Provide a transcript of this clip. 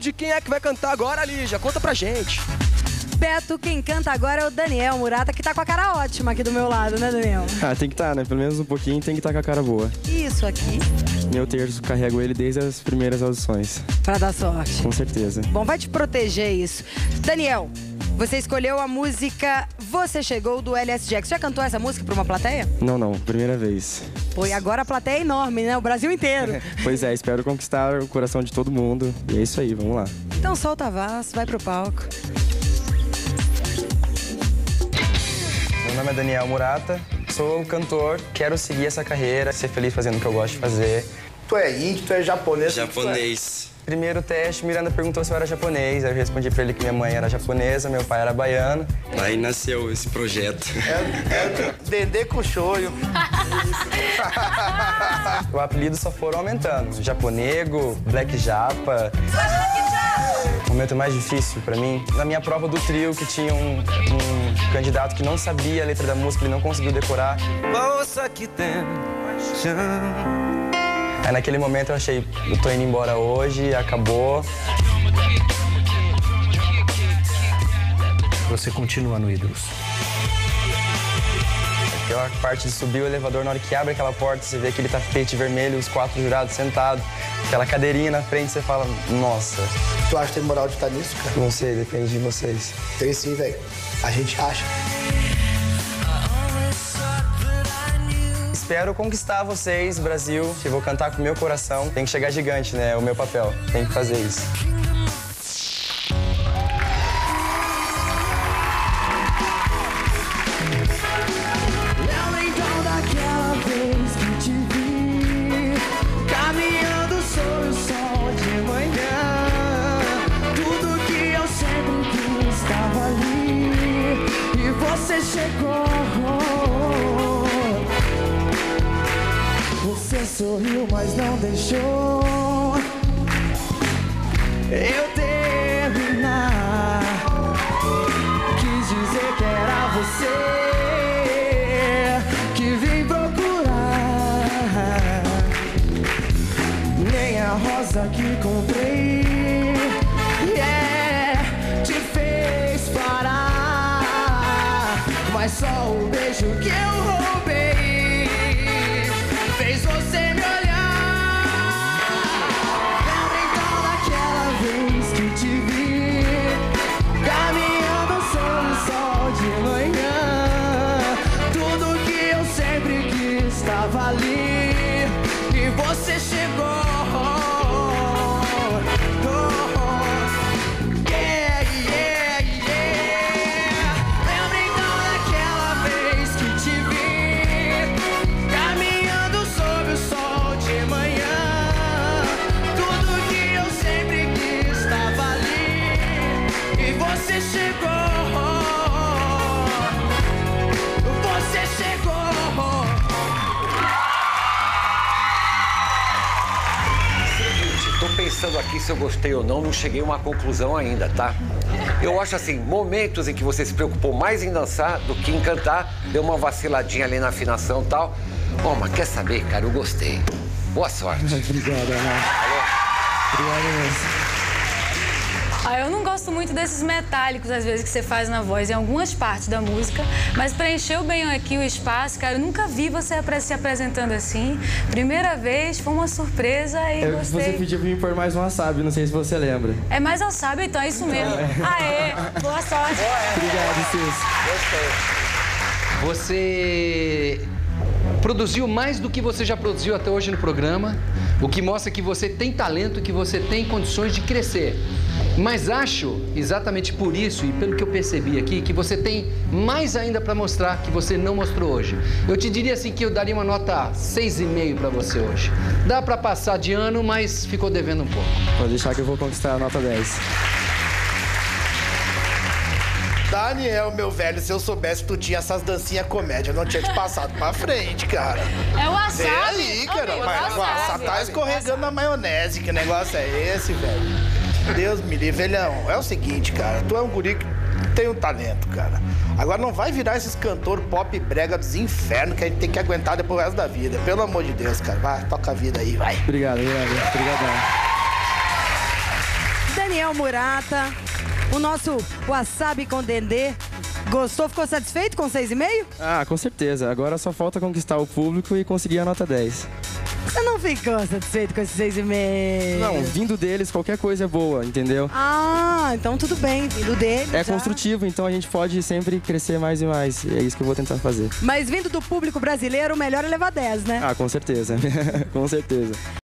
de quem é que vai cantar agora, Lígia. Conta pra gente. Beto, quem canta agora é o Daniel Murata, que tá com a cara ótima aqui do meu lado, né, Daniel? Ah, tem que estar, tá, né? Pelo menos um pouquinho tem que estar tá com a cara boa. Isso aqui. Meu terço carrego ele desde as primeiras audições. Pra dar sorte. Com certeza. Bom, vai te proteger isso. Daniel, você escolheu a música Você Chegou do LS Jack. Você já cantou essa música pra uma plateia? Não, não. Primeira vez. Pô, e agora a plateia é enorme, né? O Brasil inteiro. pois é, espero conquistar o coração de todo mundo. E é isso aí, vamos lá. Então solta a voz, vai pro palco. Meu nome é Daniel Murata, sou cantor, quero seguir essa carreira, ser feliz fazendo o que eu gosto de fazer. Tu é índio, tu é japonês? Japonês. Primeiro teste, Miranda perguntou se eu era japonês. Aí eu respondi pra ele que minha mãe era japonesa, meu pai era baiano. Aí nasceu esse projeto. É, é Dendê com choio. o apelido só foram aumentando. Japonego, Black Japa momento mais difícil para mim, na minha prova do trio, que tinha um, um, candidato que não sabia a letra da música, ele não conseguiu decorar. Bolsa que tem Aí naquele momento eu achei, eu tô indo embora hoje, acabou. Você continua no Ídolos. Aquela parte de subir o elevador, na hora que abre aquela porta, você vê aquele tapete vermelho, os quatro jurados sentados, aquela cadeirinha na frente, você fala, nossa. Tu acha que tem moral de estar nisso, cara? Não sei, depende de vocês. Tem sim, velho. A gente acha. Espero conquistar vocês, Brasil. Eu vou cantar com meu coração. Tem que chegar gigante, né? É o meu papel. Tem que fazer isso. Sorriu, mas não deixou eu terminar. Quis dizer que era você que vim procurar. Nem a rosa que comprei yeah, te fez parar, mas só o beijo que eu pensando aqui se eu gostei ou não, não cheguei a uma conclusão ainda, tá? Eu acho assim, momentos em que você se preocupou mais em dançar do que em cantar, deu uma vaciladinha ali na afinação e tal. Bom, mas quer saber, cara, eu gostei. Boa sorte. Obrigado, Ana. Obrigado. Ah, eu não gosto muito desses metálicos, às vezes, que você faz na voz em algumas partes da música, mas preencheu bem aqui o espaço, cara. Eu nunca vi você se apresentando assim. Primeira vez, foi uma surpresa e eu, gostei. Você pediu pra mim pôr mais um wasabi, não sei se você lembra. É mais wasabi, então é isso mesmo. Aê, boa sorte. Obrigado, Cis. Gostei. Você produziu mais do que você já produziu até hoje no programa, o que mostra que você tem talento, que você tem condições de crescer. Mas acho, exatamente por isso e pelo que eu percebi aqui, que você tem mais ainda para mostrar que você não mostrou hoje. Eu te diria assim que eu daria uma nota 6,5 para você hoje. Dá para passar de ano, mas ficou devendo um pouco. Pode deixar que eu vou conquistar a nota 10. Daniel, meu velho, se eu soubesse que tu tinha essas dancinhas comédia, eu não tinha te passado pra frente, cara. É o wasabi. Vê aí, cara. Mas, o tá escorregando na maionese. Que negócio é esse, velho? Deus me livre, velhão. É o seguinte, cara, tu é um guri que tem um talento, cara. Agora não vai virar esses cantor pop brega dos infernos que a gente tem que aguentar depois do resto da vida. Pelo amor de Deus, cara. Vai, toca a vida aí, vai. Obrigado, obrigado. Obrigadão. Daniel Murata, o nosso wasabi com dendê. Gostou? Ficou satisfeito com 6,5? Ah, com certeza. Agora só falta conquistar o público e conseguir a nota 10. Você não ficou satisfeito com esse 6,5? Não, vindo deles, qualquer coisa é boa, entendeu? Ah, então tudo bem, vindo dele. É já. construtivo, então a gente pode sempre crescer mais e mais. E é isso que eu vou tentar fazer. Mas vindo do público brasileiro, o melhor é levar 10, né? Ah, com certeza. com certeza.